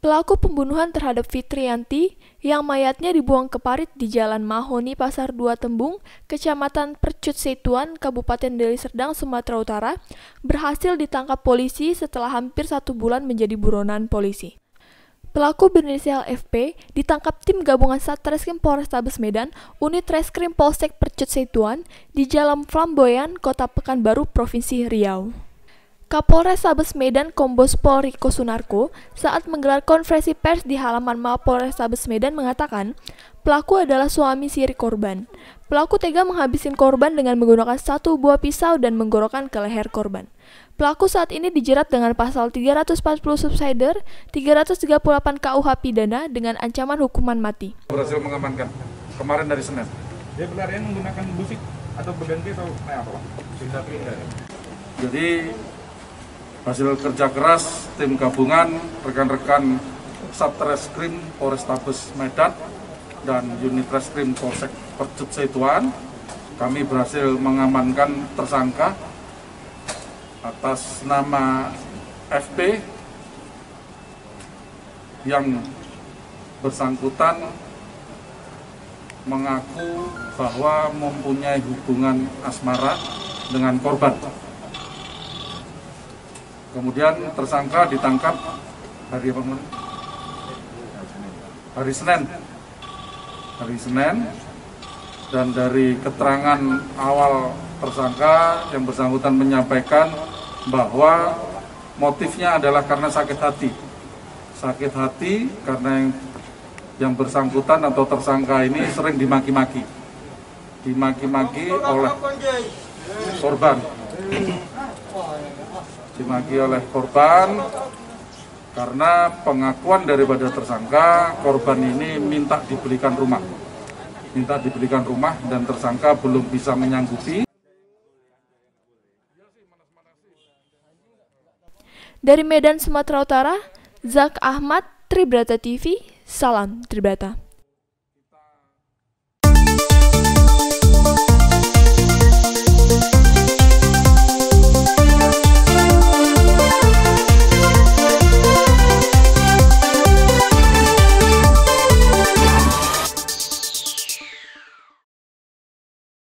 Pelaku pembunuhan terhadap Fitrianti yang mayatnya dibuang ke parit di Jalan Mahoni Pasar Dua Tembung, Kecamatan Percut Setuan, Kabupaten Deli Serdang, Sumatera Utara, berhasil ditangkap polisi setelah hampir satu bulan menjadi buronan polisi. Pelaku berinisial FP ditangkap tim gabungan Satreskrim Polrestabes Medan, Unit Reskrim Polsek Percut Setuan di Jalan Flamboyan, Kota Pekanbaru, Provinsi Riau. Kapolres Sabes Medan Kombes Pol Riko Sunarko saat menggelar konferensi pers di halaman Mapolres Sabes Medan mengatakan pelaku adalah suami siri korban. Pelaku tega menghabisin korban dengan menggunakan satu buah pisau dan menggorokkan ke leher korban. Pelaku saat ini dijerat dengan pasal 340 subsider, 338 KUH pidana dengan ancaman hukuman mati. Berhasil mengamankan kemarin dari Senin. Dia pelarian menggunakan busik atau berganti atau naik apa? Jadi hasil kerja keras tim gabungan rekan-rekan Satreskrim Polrestabes Medan dan unit reskrim Polsek Percut Setuan kami berhasil mengamankan tersangka atas nama FP yang bersangkutan mengaku bahwa mempunyai hubungan asmara dengan korban. Kemudian tersangka ditangkap hari apa Hari Senin. Hari Senin dan dari keterangan awal tersangka yang bersangkutan menyampaikan bahwa motifnya adalah karena sakit hati. Sakit hati karena yang, yang bersangkutan atau tersangka ini sering dimaki-maki. Dimaki-maki oleh korban dimaki oleh korban karena pengakuan daripada tersangka korban ini minta dibelikan rumah minta dibelikan rumah dan tersangka belum bisa menyanggupi Dari Medan, Sumatera Utara, Zak Ahmad, Tribrata TV, Salam Tribrata.